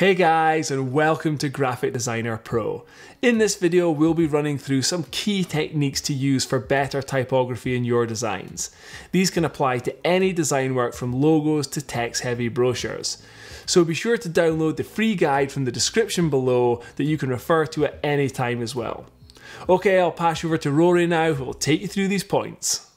Hey guys and welcome to Graphic Designer Pro. In this video we'll be running through some key techniques to use for better typography in your designs. These can apply to any design work from logos to text heavy brochures. So be sure to download the free guide from the description below that you can refer to at any time as well. Okay, I'll pass you over to Rory now who will take you through these points.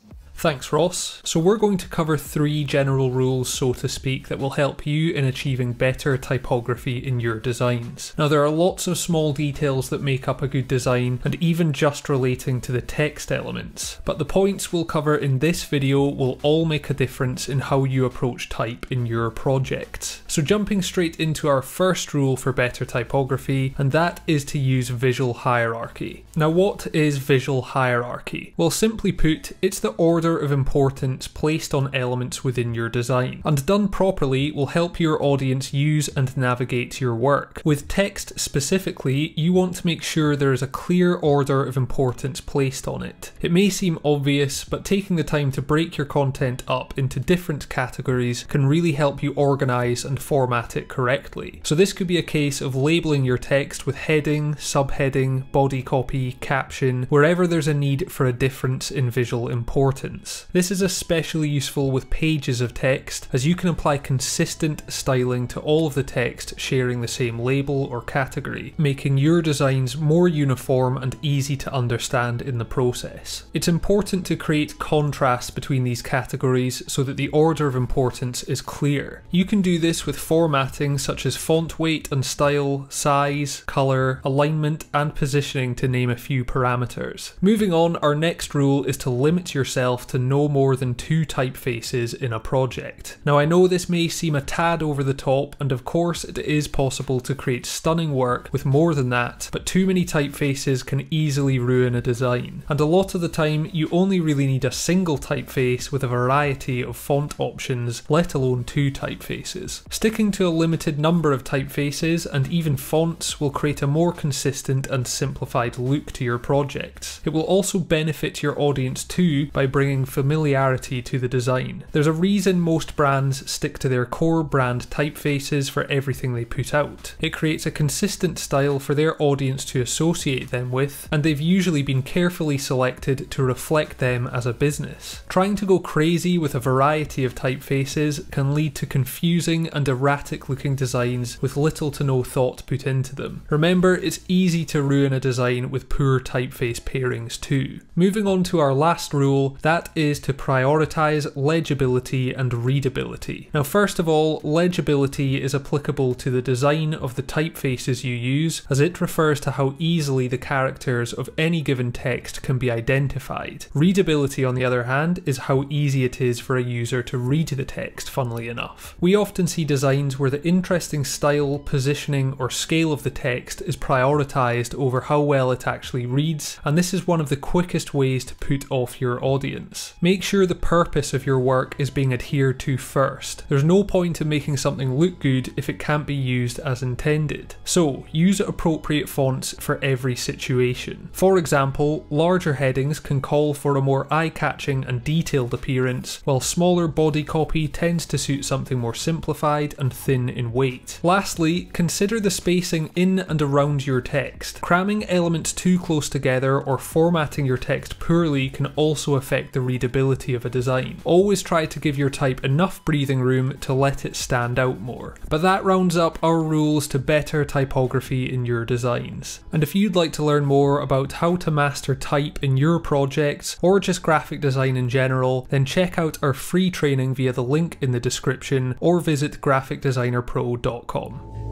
Thanks, Ross. So, we're going to cover three general rules, so to speak, that will help you in achieving better typography in your designs. Now, there are lots of small details that make up a good design, and even just relating to the text elements. But the points we'll cover in this video will all make a difference in how you approach type in your project. So, jumping straight into our first rule for better typography, and that is to use visual hierarchy. Now, what is visual hierarchy? Well, simply put, it's the order order of importance placed on elements within your design, and done properly will help your audience use and navigate your work. With text specifically, you want to make sure there is a clear order of importance placed on it. It may seem obvious, but taking the time to break your content up into different categories can really help you organise and format it correctly. So this could be a case of labelling your text with heading, subheading, body copy, caption, wherever there's a need for a difference in visual importance. This is especially useful with pages of text as you can apply consistent styling to all of the text sharing the same label or category, making your designs more uniform and easy to understand in the process. It's important to create contrast between these categories so that the order of importance is clear. You can do this with formatting such as font weight and style, size, colour, alignment and positioning to name a few parameters. Moving on, our next rule is to limit yourself to no more than two typefaces in a project. Now I know this may seem a tad over the top and of course it is possible to create stunning work with more than that, but too many typefaces can easily ruin a design. And a lot of the time you only really need a single typeface with a variety of font options, let alone two typefaces. Sticking to a limited number of typefaces and even fonts will create a more consistent and simplified look to your projects. It will also benefit your audience too by bringing familiarity to the design. There's a reason most brands stick to their core brand typefaces for everything they put out. It creates a consistent style for their audience to associate them with, and they've usually been carefully selected to reflect them as a business. Trying to go crazy with a variety of typefaces can lead to confusing and erratic looking designs with little to no thought put into them. Remember, it's easy to ruin a design with poor typeface pairings too. Moving on to our last rule, that that is to prioritize legibility and readability. Now, first of all, legibility is applicable to the design of the typefaces you use, as it refers to how easily the characters of any given text can be identified. Readability, on the other hand, is how easy it is for a user to read the text, funnily enough. We often see designs where the interesting style, positioning, or scale of the text is prioritized over how well it actually reads, and this is one of the quickest ways to put off your audience. Make sure the purpose of your work is being adhered to first. There's no point in making something look good if it can't be used as intended. So, use appropriate fonts for every situation. For example, larger headings can call for a more eye-catching and detailed appearance, while smaller body copy tends to suit something more simplified and thin in weight. Lastly, consider the spacing in and around your text. Cramming elements too close together or formatting your text poorly can also affect the readability of a design. Always try to give your type enough breathing room to let it stand out more. But that rounds up our rules to better typography in your designs. And if you'd like to learn more about how to master type in your projects or just graphic design in general, then check out our free training via the link in the description or visit graphicdesignerpro.com.